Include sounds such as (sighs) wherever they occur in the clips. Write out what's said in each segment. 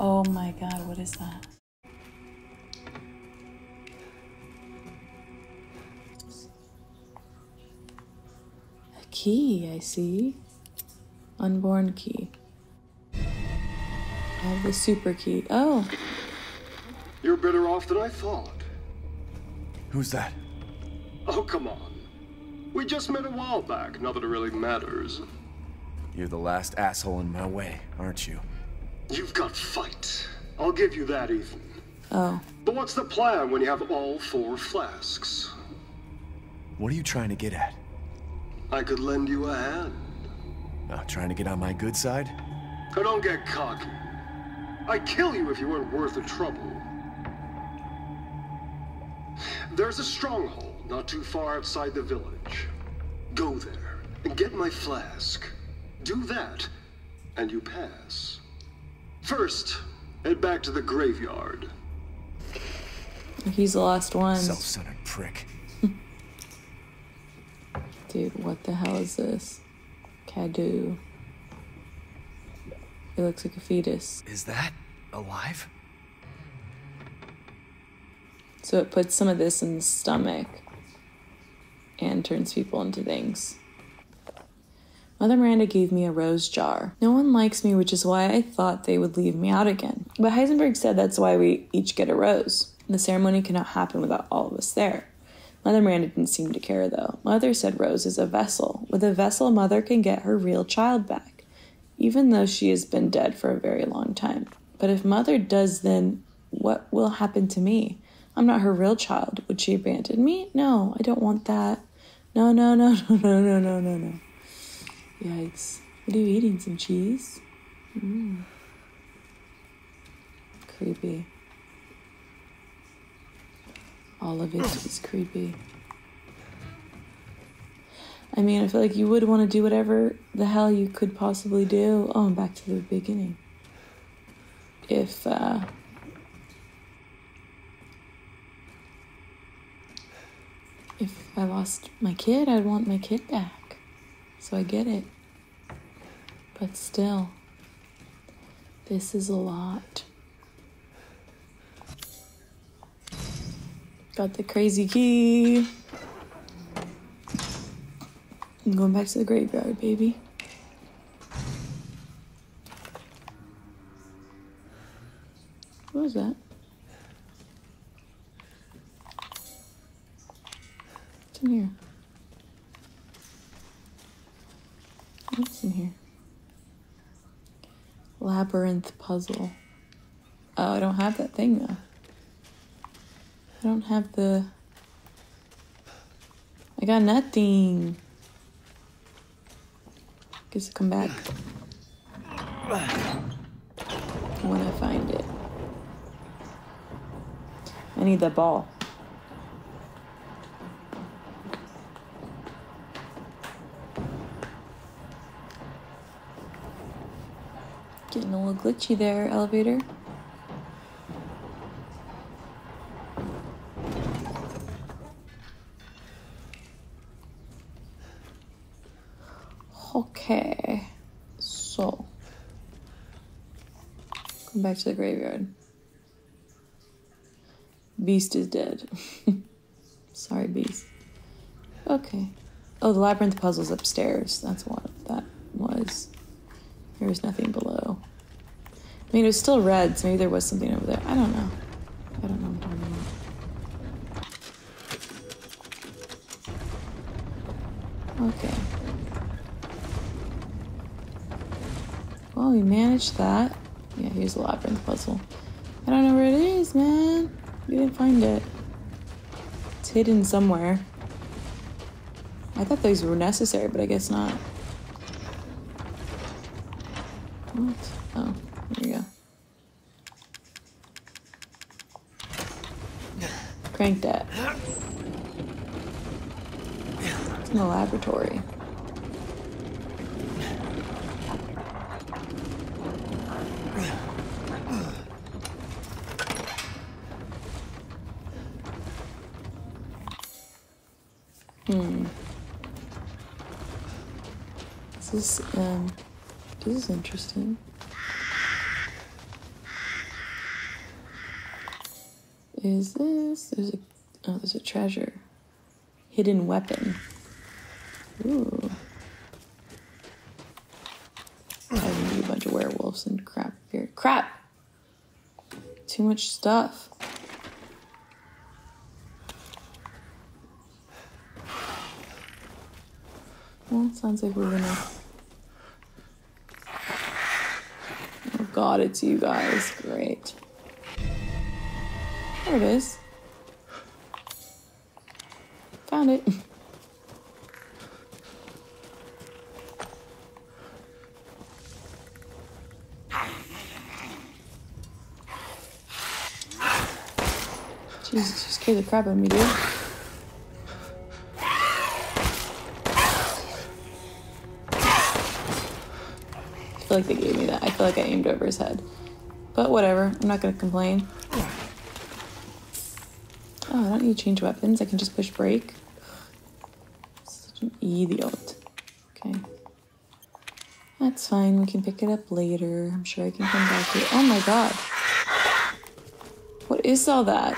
Oh my god, what is that? A key, I see. Unborn key. I have the super key. Oh, You're better off than I thought. Who's that? Oh, come on. We just met a while back, not that it really matters. You're the last asshole in my way, aren't you? You've got fight. I'll give you that, Ethan. oh. But what's the plan when you have all four flasks? What are you trying to get at? I could lend you a hand. Uh, trying to get on my good side? Now don't get cocky. I'd kill you if you weren't worth the trouble. There's a stronghold not too far outside the village. Go there and get my flask. Do that, and you pass. First, head back to the graveyard. He's the last one. Self-centered prick. (laughs) Dude, what the hell is this? Cadou. It looks like a fetus. Is that alive? So it puts some of this in the stomach and turns people into things. Mother Miranda gave me a rose jar. No one likes me, which is why I thought they would leave me out again. But Heisenberg said that's why we each get a rose. The ceremony cannot happen without all of us there. Mother Miranda didn't seem to care though. Mother said Rose is a vessel. With a vessel, Mother can get her real child back, even though she has been dead for a very long time. But if Mother does, then what will happen to me? I'm not her real child. Would she abandon me? No, I don't want that. No, no, no, (laughs) no, no, no, no, no, no. Yikes. What are you eating? Some cheese? Mm. Creepy. All of it is creepy. I mean, I feel like you would want to do whatever the hell you could possibly do. Oh, and back to the beginning. If, uh, if I lost my kid, I'd want my kid back. So I get it. But still, this is a lot. Got the crazy key. I'm going back to the graveyard, baby. What was that? It's in here? What's in here? Labyrinth puzzle. Oh, I don't have that thing though. I don't have the. I got nothing. Guess I'll come back when I find it. I need the ball. Little glitchy there, elevator. Okay, so come back to the graveyard. Beast is dead. (laughs) Sorry, Beast. Okay. Oh, the labyrinth puzzle's upstairs. That's what that was. There is nothing below. I mean, it was still red, so maybe there was something over there. I don't know. I don't know what I'm talking about. Okay. Well, we managed that. Yeah, here's the labyrinth puzzle. I don't know where it is, man. We didn't find it. It's hidden somewhere. I thought those were necessary, but I guess not. What? Oh, there you go. Crank that. It's in the laboratory. Hmm. This is um this is interesting. is this? There's a oh, there's a treasure. Hidden weapon. Ooh. I need a bunch of werewolves and crap here. Crap! Too much stuff. Well, sounds like we're gonna. Oh god, it's you guys. Great. There it is. Found it. (laughs) Jesus, you scared the crap out of me, dude. I feel like they gave me that. I feel like I aimed over his head. But whatever, I'm not gonna complain. Oh, I don't need to change weapons. I can just push break. Such an idiot. Okay. That's fine. We can pick it up later. I'm sure I can come back here. Oh my god. What is all that?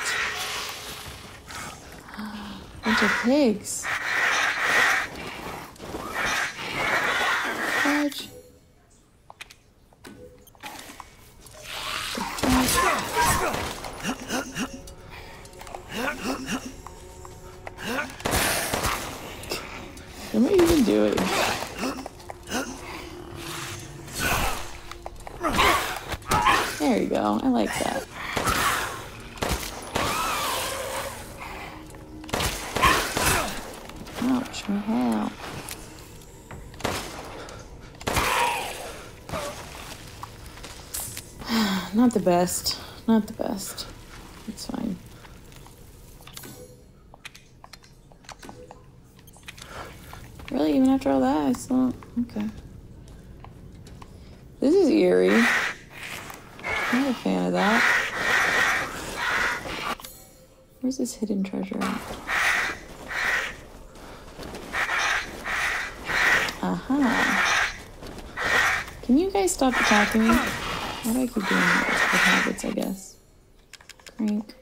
Bunch of pigs. My hair. (sighs) Not the best. Not the best. It's fine. Really, even after all that, I still okay. This is eerie. I'm not a fan of that. Where's this hidden treasure at? Aha. Can you guys stop attacking me? Why do I keep doing? Good habits, I guess. Crank.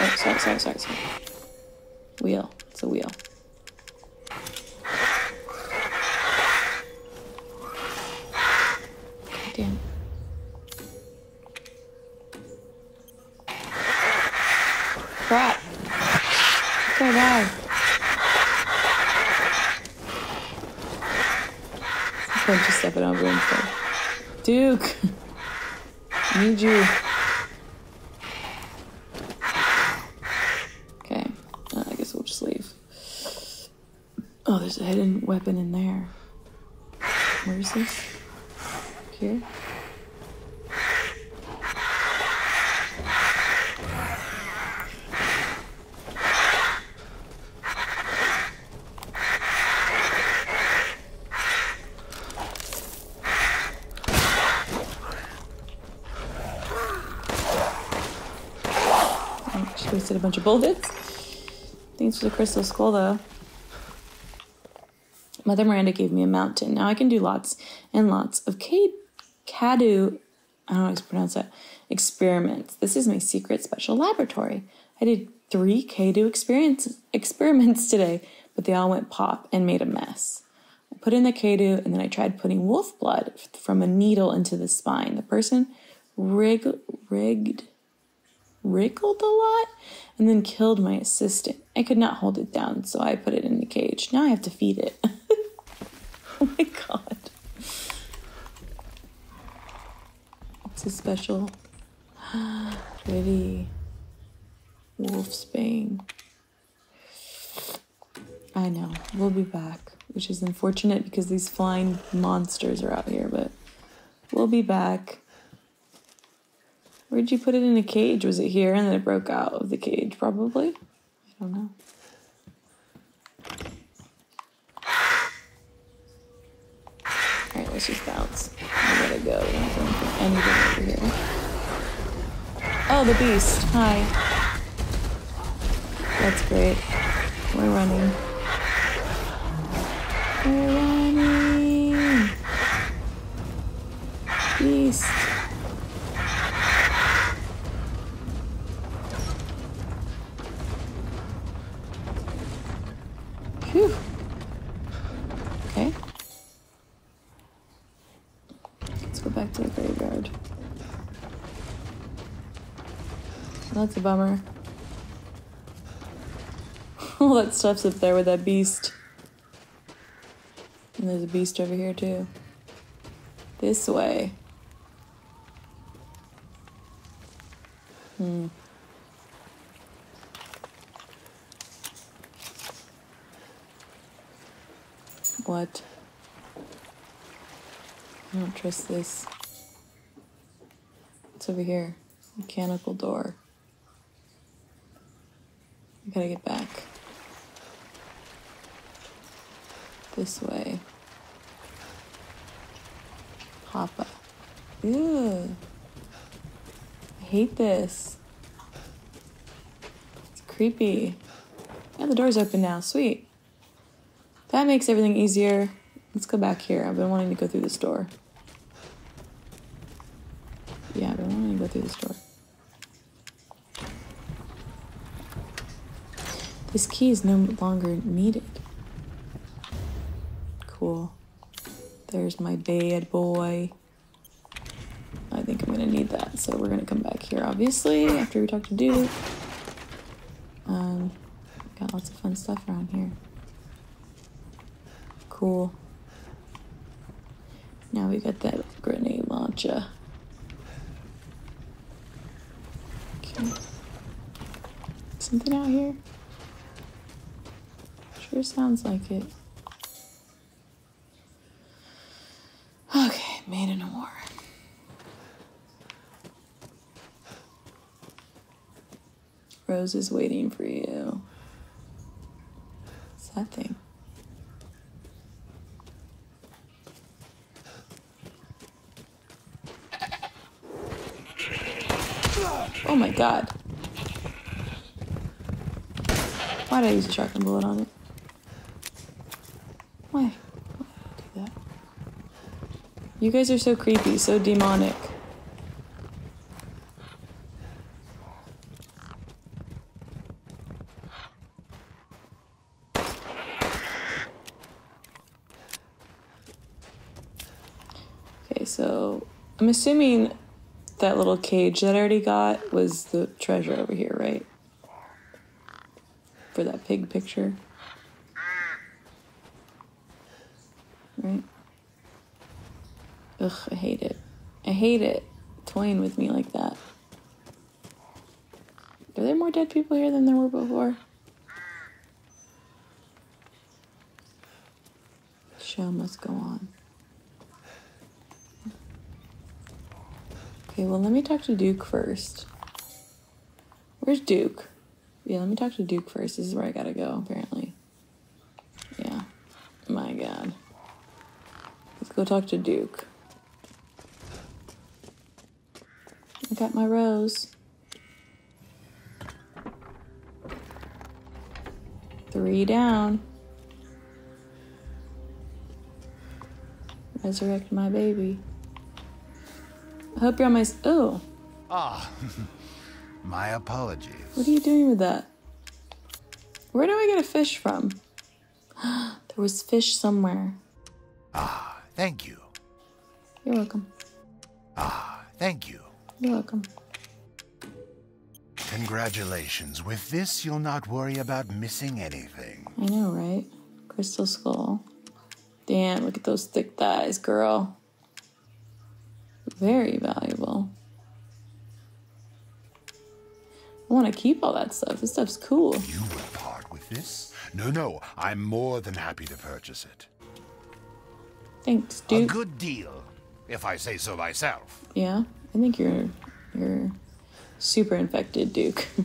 Oh, sorry, sorry, sorry, sorry. Wheel. Damn. Crap. Okay, bye. I'm just stepping over instead. Duke. I need you. Okay. Uh, I guess we'll just leave. Oh, there's a hidden weapon in there. Where is this? Here? She wasted a bunch of bullets. Thanks for the crystal skull, though. Mother Miranda gave me a mountain. Now I can do lots and lots of K- Cadou, I don't know how to pronounce that, experiments. This is my secret special laboratory. I did three Cadou experience, experiments today, but they all went pop and made a mess. I put in the Cadou and then I tried putting wolf blood from a needle into the spine. The person rig, rigged wriggled a lot and then killed my assistant. I could not hold it down, so I put it in the cage. Now I have to feed it. (laughs) oh my god. It's a special, (gasps) pretty wolfsbane. I know. We'll be back, which is unfortunate because these flying monsters are out here, but we'll be back. Where'd you put it in a cage? Was it here and then it broke out of the cage? Probably. I don't know. Alright, let's just bounce. I gotta go. Anything over here. Oh, the beast. Hi. That's great. We're running. We're running. Beast. That's a bummer. (laughs) All that stuff's up there with that beast. And there's a beast over here too. This way. Hmm. What? I don't trust this. It's over here. Mechanical door. I gotta get back. This way. Papa. Ew. I hate this. It's creepy. Yeah, the door's open now. Sweet. That makes everything easier. Let's go back here. I've been wanting to go through this door. Yeah, I've been wanting to go through this door. This key is no longer needed. Cool. There's my bad boy. I think I'm gonna need that, so we're gonna come back here, obviously, after we talk to Duke. Um, got lots of fun stuff around here. Cool. Now we got that grenade launcher. Okay. Something out here? Sure sounds like it. Okay, made in a war. Rose is waiting for you. What's that thing? Oh my god. Why did I use a shotgun bullet on it? Why? Why do that? You guys are so creepy, so demonic. Okay, so I'm assuming that little cage that I already got was the treasure over here, right? For that pig picture. Right? Ugh, I hate it. I hate it. Toying with me like that. Are there more dead people here than there were before? Show must go on. Okay, well, let me talk to Duke first. Where's Duke? Yeah, let me talk to Duke first. This is where I gotta go, apparently. Yeah. My god. Let's go talk to Duke. Got my rose. Three down. Resurrect my baby. I hope you're on my. Oh, Ah, (laughs) my apologies. what are you doing with that? Where do I get a fish from? (gasps) there was fish somewhere. Ah, thank you. You're welcome. Ah, thank you. You're welcome. Congratulations. With this, you'll not worry about missing anything. I know, right? Crystal skull. Damn, look at those thick thighs, girl. Very valuable. I want to keep all that stuff. This stuff's cool. You will part with this? No, no. I'm more than happy to purchase it. Thanks, dude. A good deal, if I say so myself. Yeah, I think you're you're super infected, Duke. (laughs)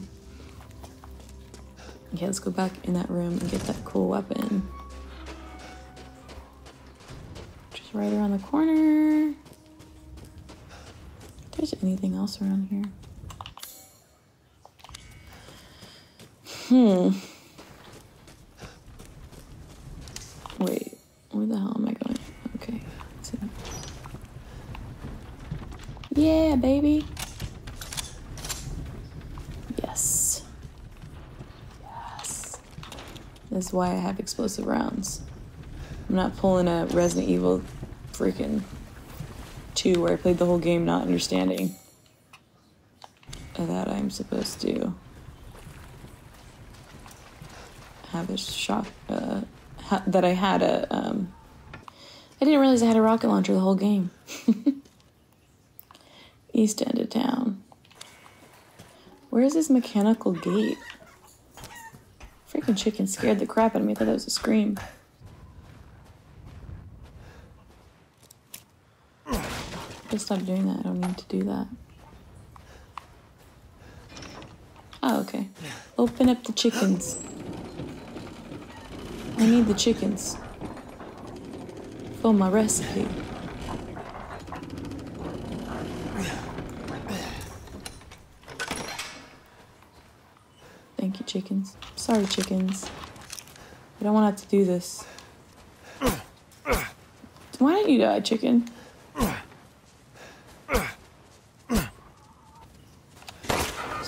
okay, let's go back in that room and get that cool weapon. Just right around the corner. If there's anything else around here. Hmm. Wait, where the hell am I going? Okay. let's see. Yeah, baby. Yes. Yes. That's why I have explosive rounds. I'm not pulling a Resident Evil freaking 2 where I played the whole game not understanding that I'm supposed to have a shock uh, ha- that I had a um, I didn't realize I had a rocket launcher the whole game. (laughs) East end of town. Where is this mechanical gate? Freaking chicken scared the crap out of me. I thought that was a scream. Just stop doing that. I don't need to do that. Oh, okay. Open up the chickens. I need the chickens for my recipe. Chickens. Sorry, chickens. I don't want to have to do this. Why didn't you die, chicken? This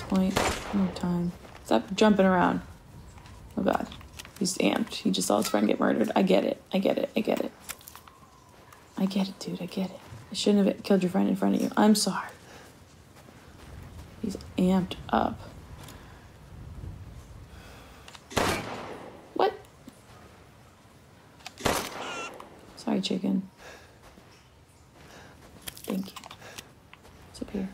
point, no time. Stop jumping around. Oh god. He's amped. He just saw his friend get murdered. I get it. I get it. I get it. I get it, dude. I get it. I shouldn't have killed your friend in front of you. I'm sorry. He's amped up. Chicken. Thank you. It's up here.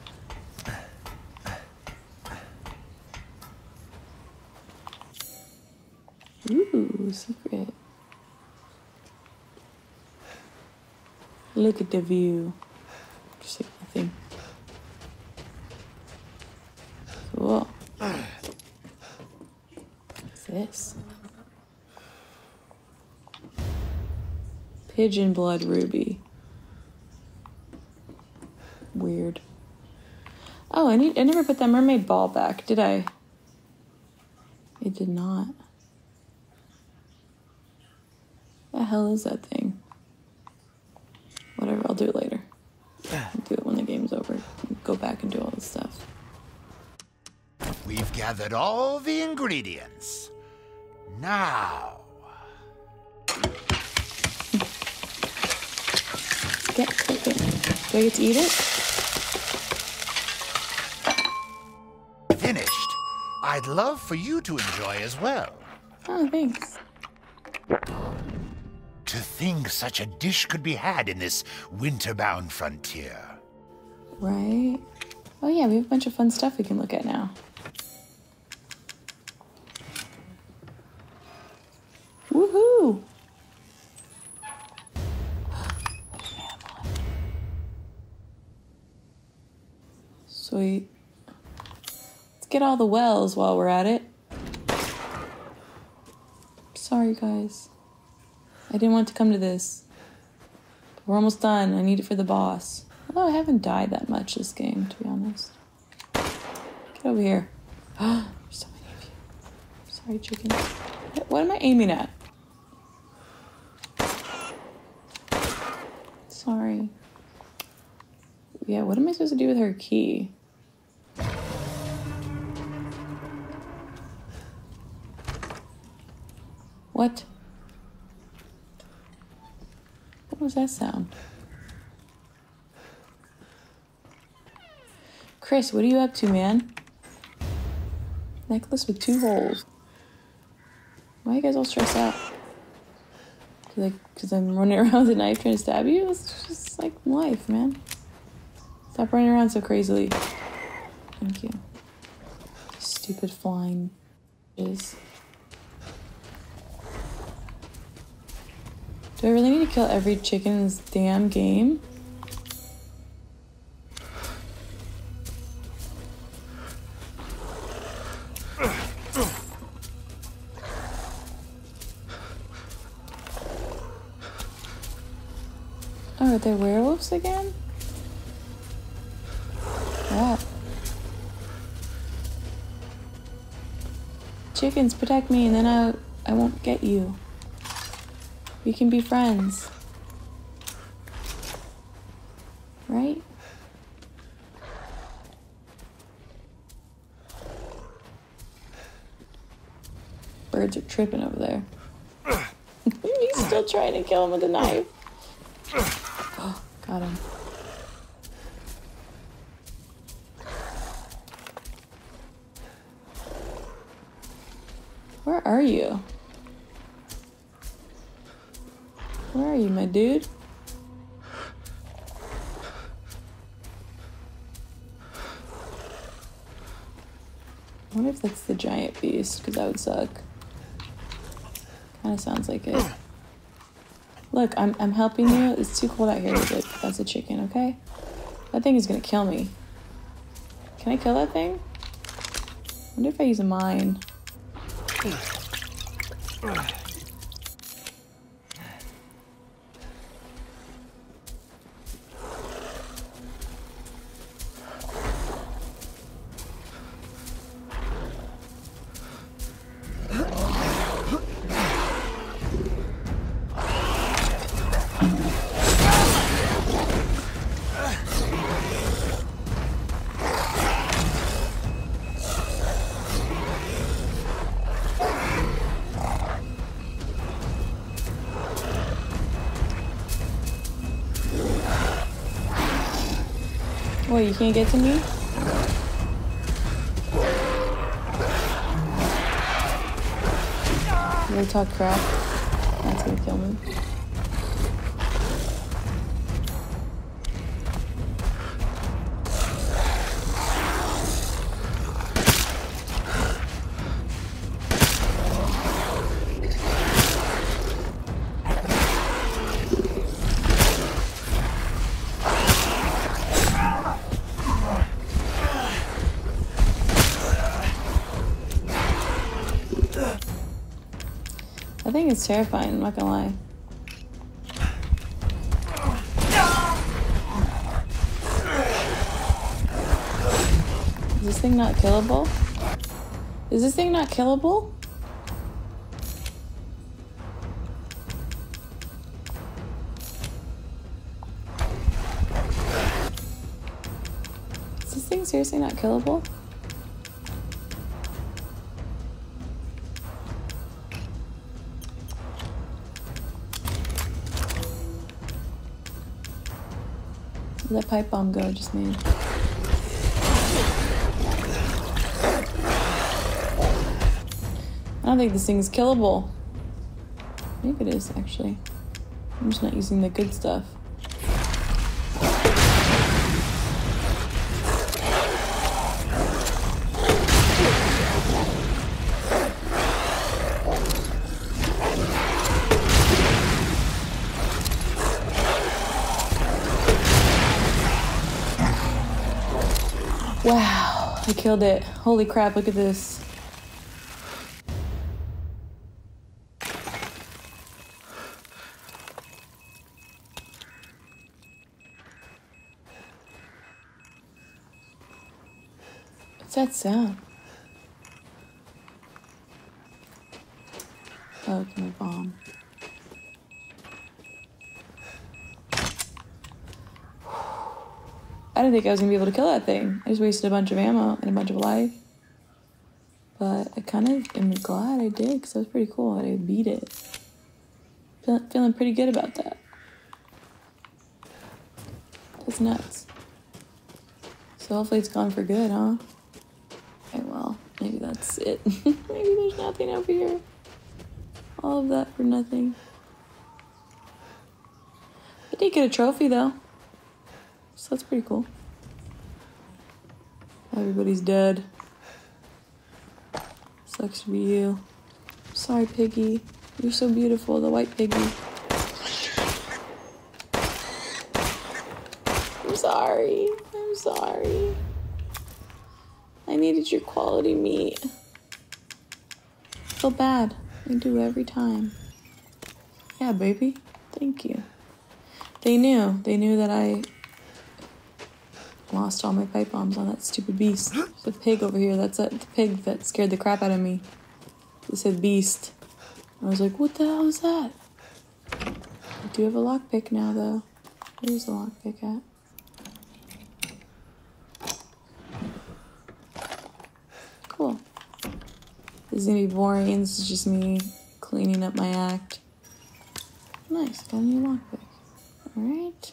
Ooh, secret. Look at the view. Just like nothing. Cool. What's this? Pigeon blood ruby. Weird. Oh, I need I never put that mermaid ball back, did I? It did not. The hell is that thing? Whatever, I'll do it later. I'll do it when the game's over. Go back and do all this stuff. We've gathered all the ingredients. Now, Cooking. Do I get to eat it? finished. I'd love for you to enjoy as well. Oh, thanks. To think such a dish could be had in this winter-bound frontier. Right? Oh, yeah, we have a bunch of fun stuff we can look at now. Woohoo! Sweet. Let's get all the wells while we're at it. Sorry, guys. I didn't want to come to this. But we're almost done. I need it for the boss. Although I haven't died that much this game, to be honest. Get over here. (gasps) There's so many of you. Sorry, chicken. What am I aiming at? Sorry. Yeah, what am I supposed to do with her key? What? What was that sound? Chris, what are you up to, man? Necklace with two holes. Why are you guys all stressed out? Cause, I, Cause I'm running (laughs) around with a knife trying to stab you? It's just like life, man. Stop running around so crazily. Thank you. Stupid flying is. Do I really need to kill every chicken in this damn game? Oh, are they werewolves again? What? Chickens, protect me, and then I I won't get you. We can be friends. Right? Birds are tripping over there. (laughs) He's still trying to kill him with a knife. Oh, got him. Where are you? Where are you, my dude? I wonder if that's the giant beast, because that would suck. Kind of sounds like it. Look, I'm, I'm helping you. It's too cold out here. Like, that's a chicken, okay? That thing is gonna kill me. Can I kill that thing? I wonder if I use a mine. You can't get to me? They talk crap. That's gonna kill me. It's terrifying, I'm not gonna lie. Is this thing not killable? Is this thing not killable? Is this thing seriously not killable? Pipe bomb go I just made? I don't think this thing's killable. Maybe it is, actually. I'm just not using the good stuff. Wow, I killed it. Holy crap, look at this. What's that sound? Oh, it's my bomb. I didn't think I was gonna be able to kill that thing. I just wasted a bunch of ammo and a bunch of life. But I kind of am glad I did because that was pretty cool that I beat it. Feel, feeling pretty good about that. That's nuts. So hopefully it's gone for good, huh? Okay, well, maybe that's it. (laughs) maybe there's nothing over here. All of that for nothing. I did get a trophy though. So that's pretty cool. Everybody's dead. Sucks to be you. Sorry, Piggy. You're so beautiful, the white piggy. I'm sorry. I'm sorry. I needed your quality meat. Feel bad. I do every time. Yeah, baby. Thank you. They knew. They knew that I lost all my pipe bombs on that stupid beast. (gasps) The pig over here, that's a, the pig that scared the crap out of me. It said beast. I was like, what the hell is that? I do have a lockpick now, though. Where's the lockpick at? Cool. This is gonna be boring. This is just me cleaning up my act. Nice, got a new lockpick. Alright.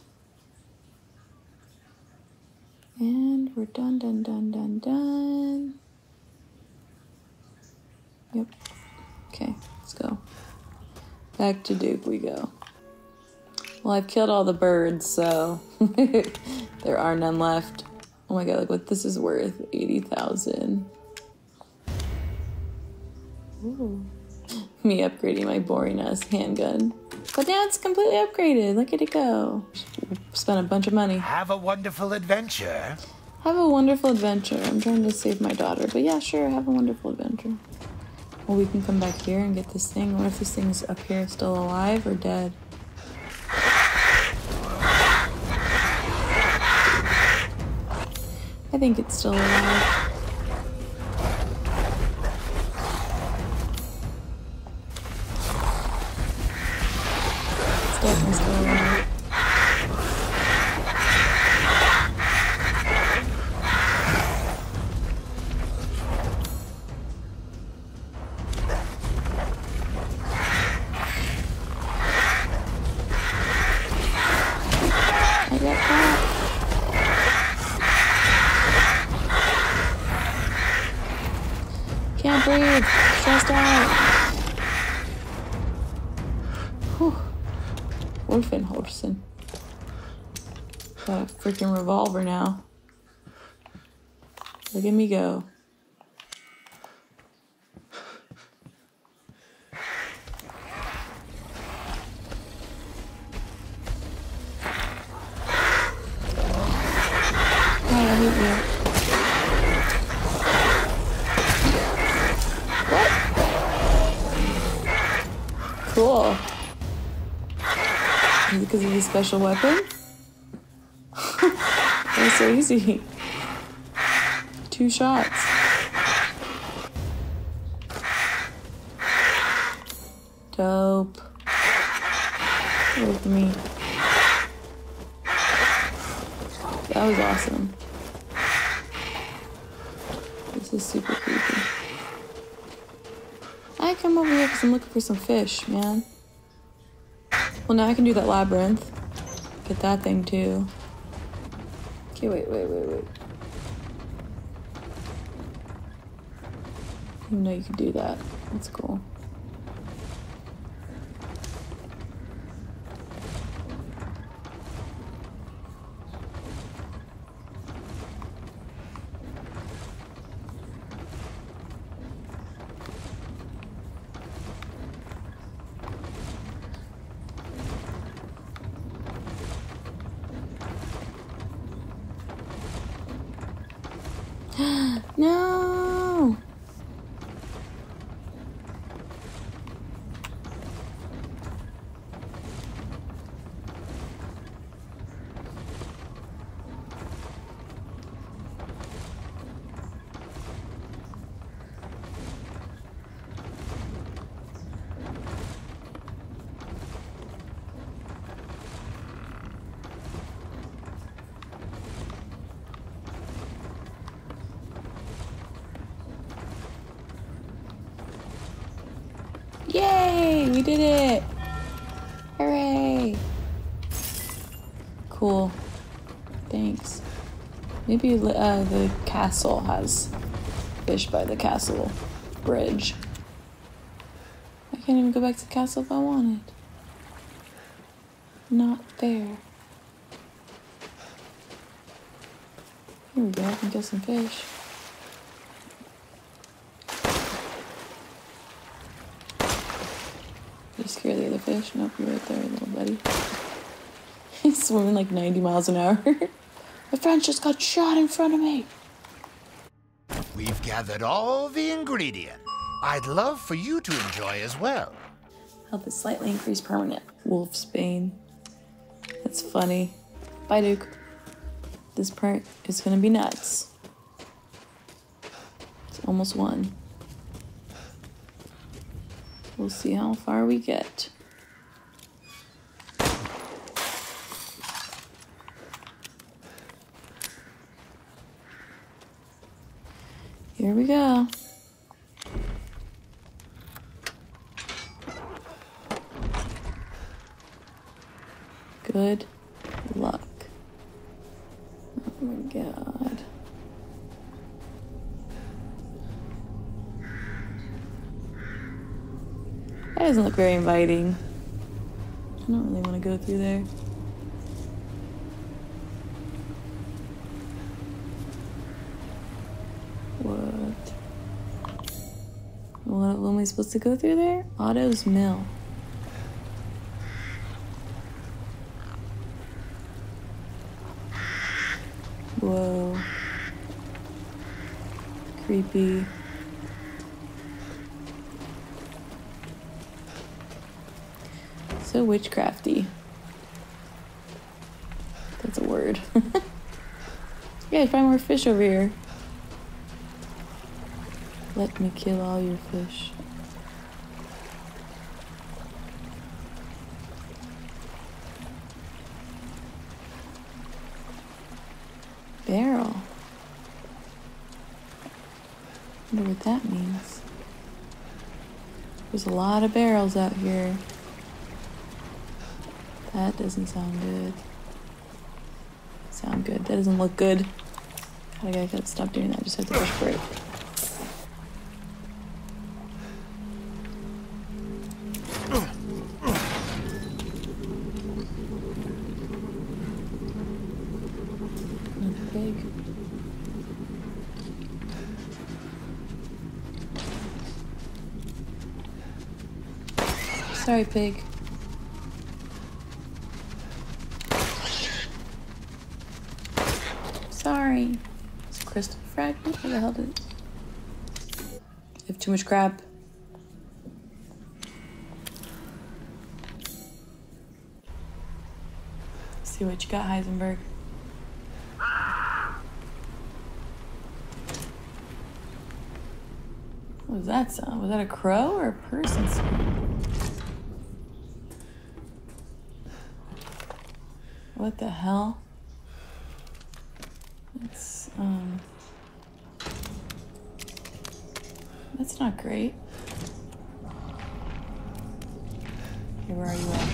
And we're done, done, done, done, done. Yep. Okay. Let's go. Back to Duke we go. Well, I've killed all the birds, so (laughs) there are none left. Oh my god, like what this is worth 80,000. Me upgrading my boring ass handgun. But now it's completely upgraded. Look at it go. Spent a bunch of money. Have a wonderful adventure. Have a wonderful adventure. I'm trying to save my daughter, but yeah, sure, have a wonderful adventure. Well, we can come back here and get this thing. What if this thing's up here still alive or dead? I think it's still alive. Revolver now. Look at me go. Oh, you. Cool. Is it because of the special weapon? Two shots. Dope. Away me. That was awesome. This is super creepy. I come over here because I'm looking for some fish, man. Well, now I can do that labyrinth. Get that thing too. Okay, wait, wait, wait, wait. I didn't know you could do that. That's cool. We did it! Hooray! Cool. Thanks. Maybe uh, the castle has fish by the castle bridge. I can't even go back to the castle if I wanted. Not fair. Here we go. I can get some fish. You scare the other fish? Nope, you're right there, little buddy. (laughs) He's swimming like 90 miles an hour. (laughs) My friend just got shot in front of me. We've gathered all the ingredients. I'd love for you to enjoy as well. Health is slightly increased permanent. Wolf's Bane. That's funny. Bye, Duke. This part is gonna be nuts. It's almost one. We'll see how far we get. Here we go. Good luck. Oh my god. That doesn't look very inviting. I don't really want to go through there. What? What, what am I supposed to go through there? Otto's Mill. Whoa. Creepy. So witchcrafty. That's a word. (laughs) yeah, find more fish over here. Let me kill all your fish. Barrel. Wonder what that means. There's a lot of barrels out here. That doesn't sound good. Sound good. That doesn't look good. God, I gotta stop doing that. I just have to push break. Pig. Sorry. It's a crystal fragment. Where the hell did it? I have too much crap. see what you got, Heisenberg. What was that sound? Was that a crow or a person What the hell? It's, um. That's not great. Where are you at?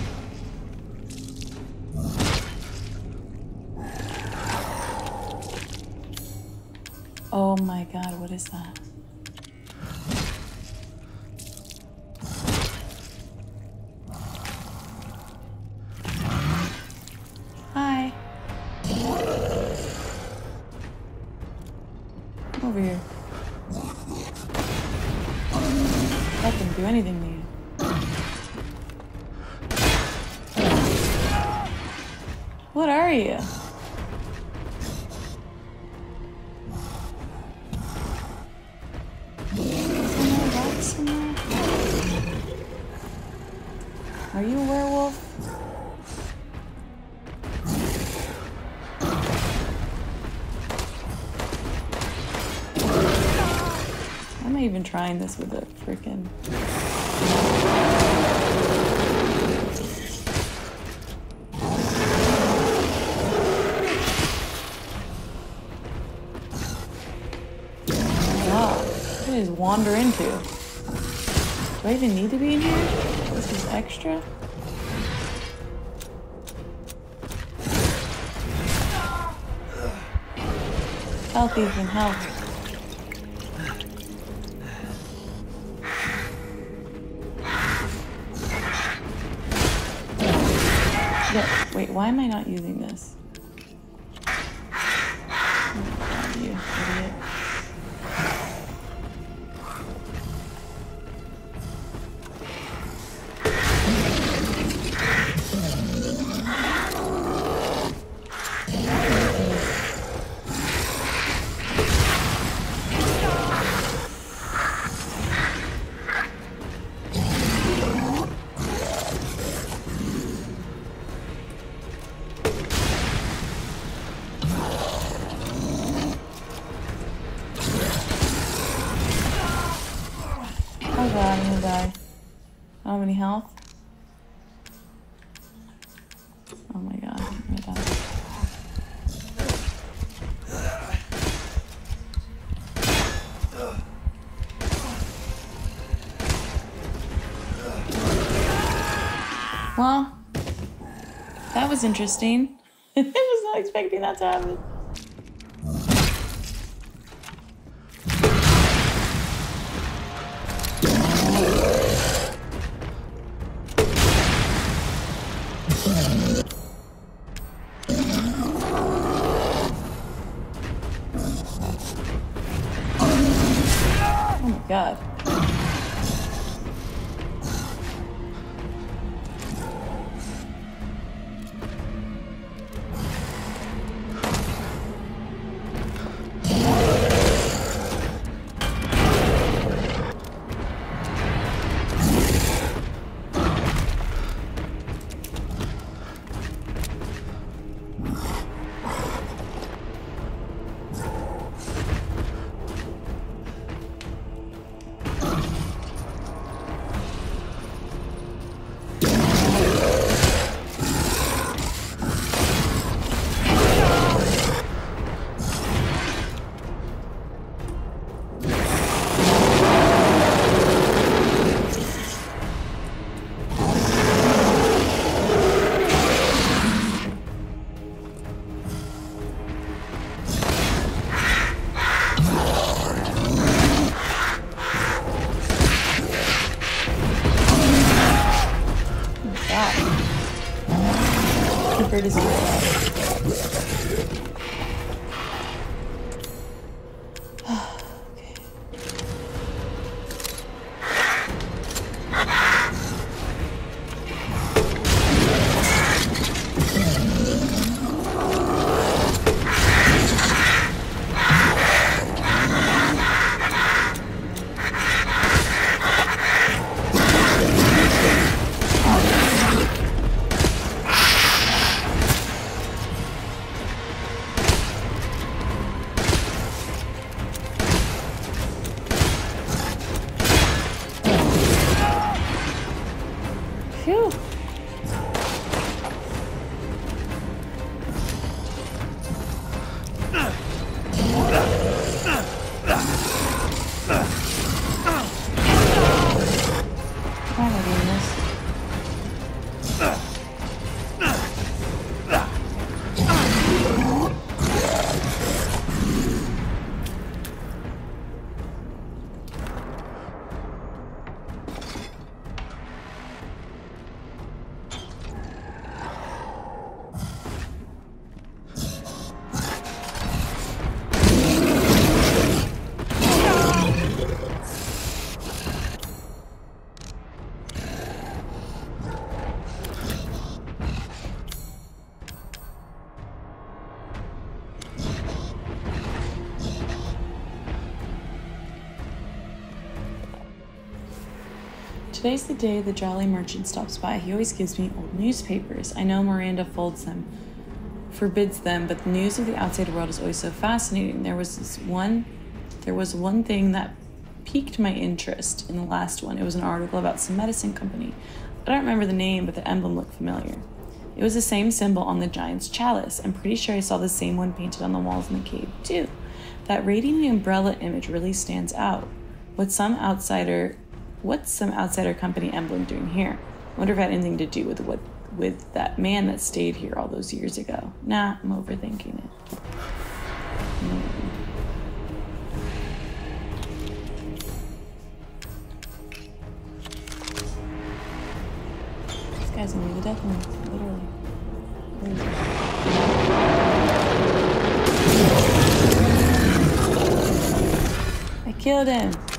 Oh my god, what is that? Even trying this with a freaking. God, I just wander into? Do I even need to be in here? This is extra? Health, Ethan, health. Yeah, wait, why am I not using this? Oh, you idiot. was interesting. (laughs) I was not expecting that to happen. Oh my god. Today's the day the jolly merchant stops by. He always gives me old newspapers. I know Miranda folds them, forbids them, but the news of the outside world is always so fascinating. There was this one, there was one thing that piqued my interest in the last one. It was an article about some medicine company. I don't remember the name, but the emblem looked familiar. It was the same symbol on the giant's chalice. I'm pretty sure I saw the same one painted on the walls in the cave, too. That radiant umbrella image really stands out. What some outsider what's some outsider company emblem doing here? Wonder if it had anything to do with what with that man that stayed here all those years ago. Nah, I'm overthinking it. This guy's gonna be the death one, literally. I killed him.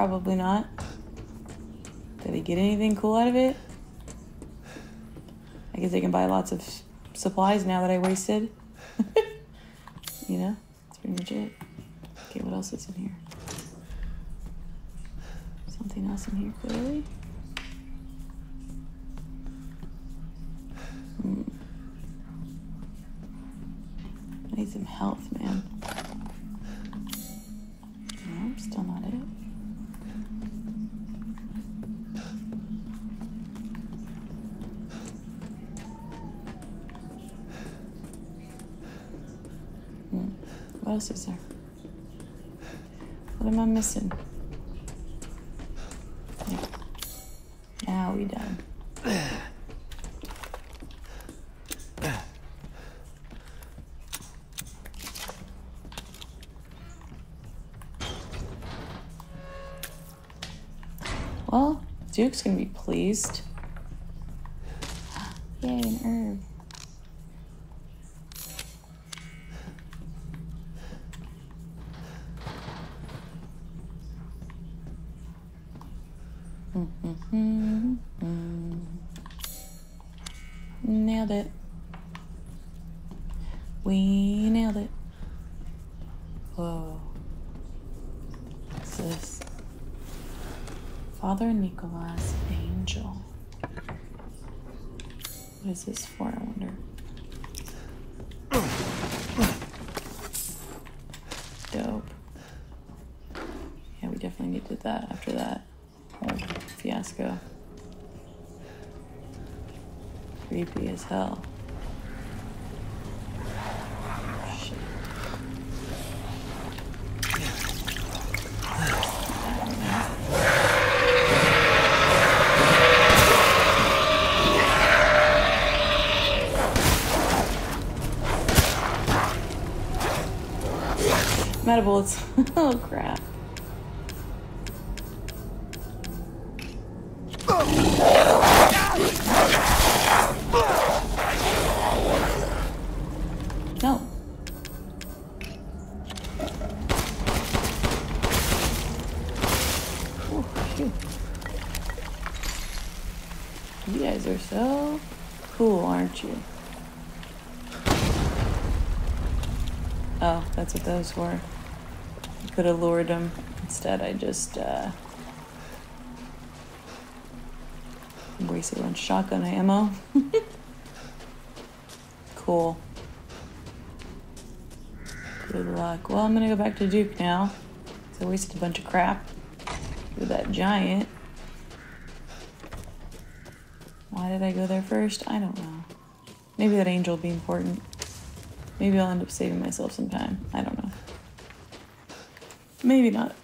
Probably not. Did I get anything cool out of it? I guess I can buy lots of supplies now that I wasted. (laughs) you know? That's pretty much it. Okay, what else is in here? Something else in here, clearly? Hmm. I need some health, man. Else is there? What am I missing? Now we done. Well, Duke's gonna be pleased. Yay, an herb. Nailed it. We nailed it. Whoa. What's this? Father Nicholas Angel. What is this for, I wonder? Dope. Yeah, we definitely needed that after that whole fiasco. Creepy as hell. (laughs) Oh crap. No. You guys are so cool, aren't you? Oh, that's what those were. Could have lured them. Instead, I just uh, bunch of shotgun ammo. (laughs) cool. Good luck. Well, I'm gonna go back to Duke now. So I wasted a bunch of crap with that giant. Why did I go there first? I don't know. Maybe that angel will be important. Maybe I'll end up saving myself some time. I don't know. Maybe not.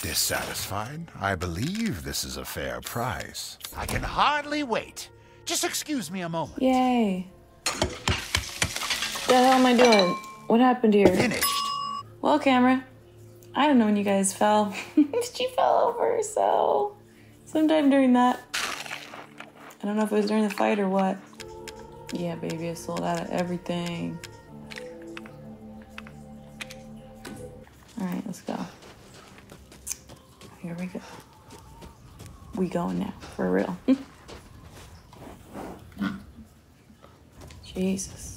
Dissatisfied? I believe this is a fair price. I can hardly wait. Just excuse me a moment. Yay. What the hell am I doing? What happened here? Finished. Well, camera, I don't know when you guys fell. (laughs) she fell over, so sometime during that. I don't know if it was during the fight or what. Yeah, baby, I sold out of everything. All right, let's go. Here we go. We going now, for real. (laughs) Jesus.